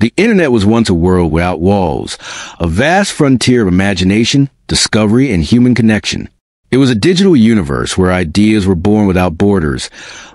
The internet was once a world without walls, a vast frontier of imagination, discovery, and human connection. It was a digital universe where ideas were born without borders,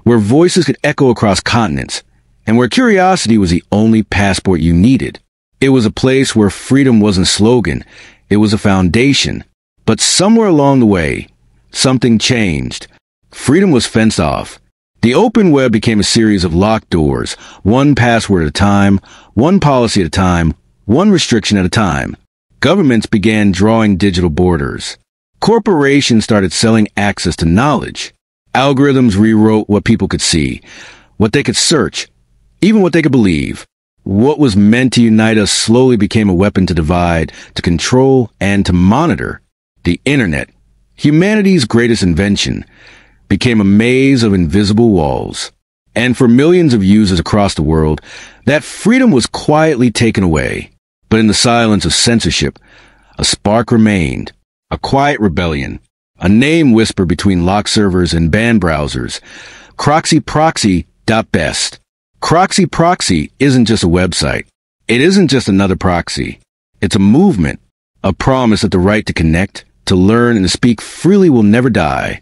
where voices could echo across continents, and where curiosity was the only passport you needed. It was a place where freedom wasn't a slogan, it was a foundation. But somewhere along the way, something changed. Freedom was fenced off. The open web became a series of locked doors, one password at a time, one policy at a time, one restriction at a time. Governments began drawing digital borders. Corporations started selling access to knowledge. Algorithms rewrote what people could see, what they could search, even what they could believe. What was meant to unite us slowly became a weapon to divide, to control, and to monitor. The internet, humanity's greatest invention, became a maze of invisible walls. And for millions of users across the world, that freedom was quietly taken away. But in the silence of censorship, a spark remained a quiet rebellion, a name whisper between lock servers and banned browsers. Croxyproxy.best. Croxy Proxy isn't just a website. It isn't just another proxy. It's a movement, a promise that the right to connect, to learn, and to speak freely will never die,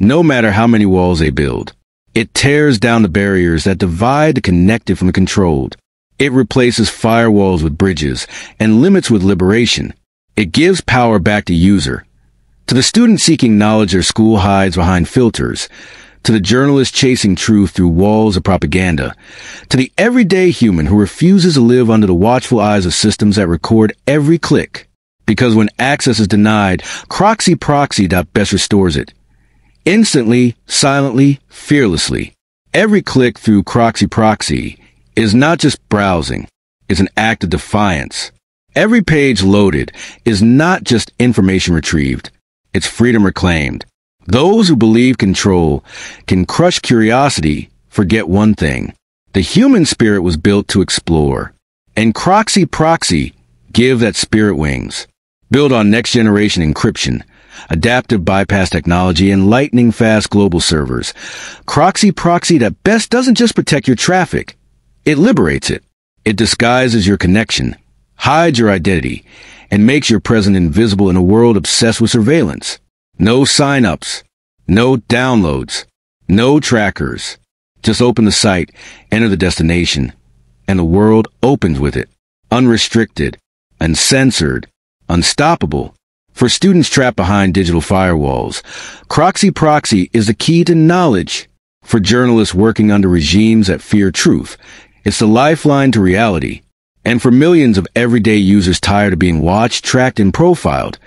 no matter how many walls they build. It tears down the barriers that divide the connected from the controlled. It replaces firewalls with bridges and limits with liberation. It gives power back to user. To the student seeking knowledge their school hides behind filters. To the journalist chasing truth through walls of propaganda. To the everyday human who refuses to live under the watchful eyes of systems that record every click. Because when access is denied, croxyproxy.best restores it. Instantly, silently, fearlessly. Every click through Croxy Proxy is not just browsing. It's an act of defiance. Every page loaded is not just information retrieved, it's freedom reclaimed. Those who believe control can crush curiosity, forget one thing. The human spirit was built to explore. And Croxy Proxy give that spirit wings. Built on next generation encryption, adaptive bypass technology, and lightning fast global servers. Croxy Proxy at best doesn't just protect your traffic. It liberates it. It disguises your connection hides your identity, and makes your presence invisible in a world obsessed with surveillance. No sign-ups, no downloads, no trackers. Just open the site, enter the destination, and the world opens with it. Unrestricted, uncensored, unstoppable. For students trapped behind digital firewalls, Croxy Proxy is the key to knowledge. For journalists working under regimes that fear truth, it's the lifeline to reality. And for millions of everyday users tired of being watched, tracked, and profiled,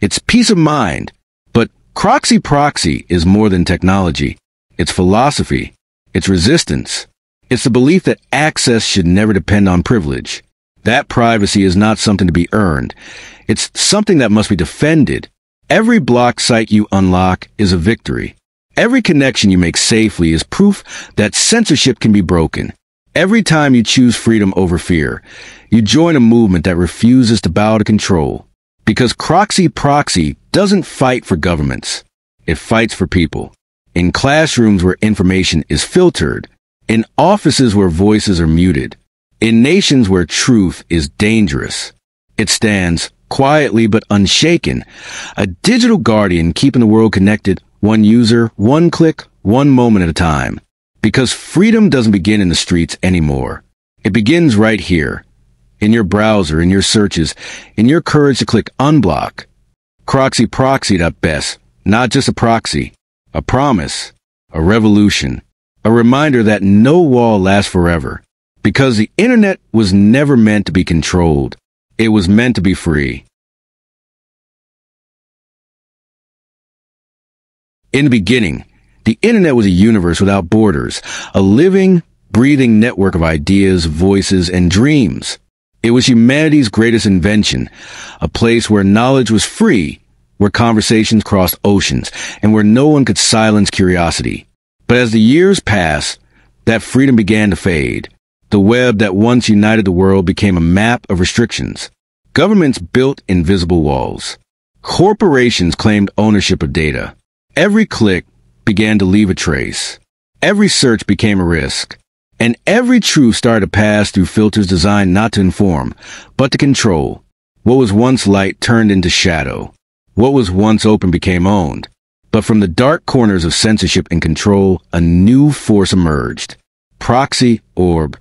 it's peace of mind. But Croxy Proxy is more than technology. It's philosophy. It's resistance. It's the belief that access should never depend on privilege. That privacy is not something to be earned. It's something that must be defended. Every block site you unlock is a victory. Every connection you make safely is proof that censorship can be broken. Every time you choose freedom over fear, you join a movement that refuses to bow to control. Because Croxy Proxy doesn't fight for governments. It fights for people. In classrooms where information is filtered. In offices where voices are muted. In nations where truth is dangerous. It stands quietly but unshaken. A digital guardian keeping the world connected, one user, one click, one moment at a time. Because freedom doesn't begin in the streets anymore. It begins right here. In your browser, in your searches, in your courage to click unblock. Croxy proxied at best, not just a proxy, a promise, a revolution, a reminder that no wall lasts forever. Because the internet was never meant to be controlled. It was meant to be free. In the beginning, the internet was a universe without borders, a living, breathing network of ideas, voices, and dreams. It was humanity's greatest invention, a place where knowledge was free, where conversations crossed oceans, and where no one could silence curiosity. But as the years passed, that freedom began to fade. The web that once united the world became a map of restrictions. Governments built invisible walls. Corporations claimed ownership of data. Every click began to leave a trace. Every search became a risk. And every truth started to pass through filters designed not to inform, but to control. What was once light turned into shadow. What was once open became owned. But from the dark corners of censorship and control, a new force emerged. Proxy Orb.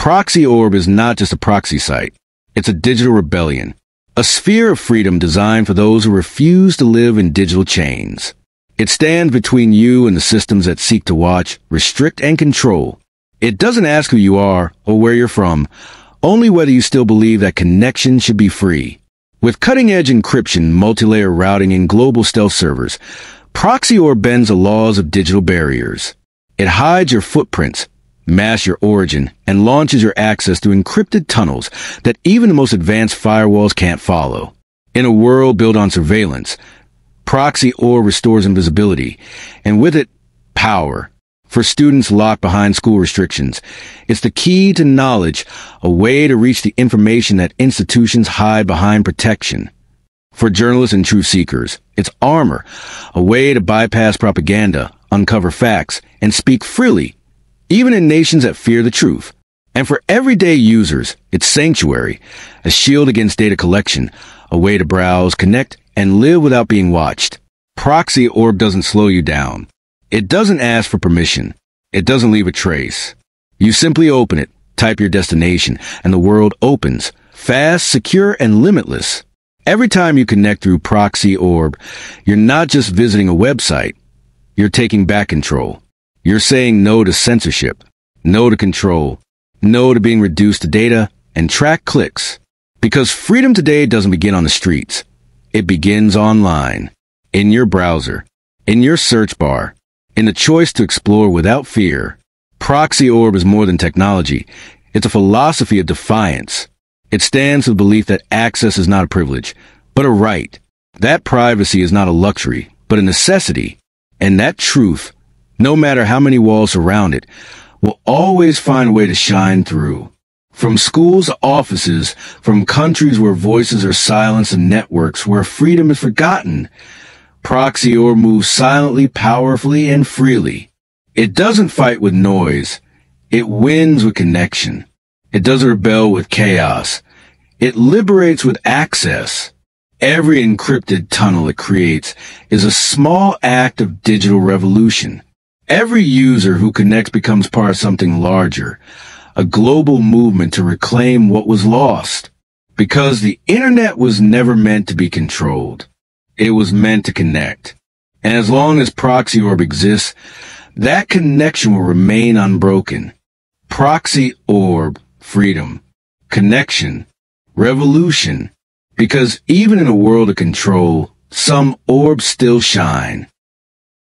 Proxy Orb is not just a proxy site. It's a digital rebellion. A sphere of freedom designed for those who refuse to live in digital chains. It stands between you and the systems that seek to watch, restrict, and control. It doesn't ask who you are or where you're from, only whether you still believe that connection should be free. With cutting-edge encryption, multi-layer routing, and global stealth servers, Proxy Orb bends the laws of digital barriers. It hides your footprints, masks your origin, and launches your access through encrypted tunnels that even the most advanced firewalls can't follow. In a world built on surveillance, Proxy Orb restores invisibility, and with it, power. For students locked behind school restrictions, it's the key to knowledge, a way to reach the information that institutions hide behind protection. For journalists and truth seekers, it's armor, a way to bypass propaganda, uncover facts, and speak freely, even in nations that fear the truth. And for everyday users, it's sanctuary, a shield against data collection, a way to browse, connect, and live without being watched. Proxy Orb doesn't slow you down. It doesn't ask for permission. It doesn't leave a trace. You simply open it, type your destination, and the world opens, fast, secure, and limitless. Every time you connect through Proxy Orb, you're not just visiting a website, you're taking back control. You're saying no to censorship, no to control, no to being reduced to data and track clicks. Because freedom today doesn't begin on the streets. It begins online, in your browser, in your search bar, in the choice to explore without fear. Proxy Orb is more than technology. It's a philosophy of defiance. It stands for the belief that access is not a privilege, but a right. That privacy is not a luxury, but a necessity. And that truth, no matter how many walls surround it, will always find a way to shine through. From schools to offices, from countries where voices are silenced and networks where freedom is forgotten, Proxy Orb moves silently, powerfully, and freely. It doesn't fight with noise. It wins with connection. It doesn't rebel with chaos. It liberates with access. Every encrypted tunnel it creates is a small act of digital revolution. Every user who connects becomes part of something larger, a global movement to reclaim what was lost. Because the internet was never meant to be controlled. It was meant to connect. And as long as Proxy Orb exists, that connection will remain unbroken. Proxy Orb freedom, connection, revolution. Because even in a world of control, some orbs still shine.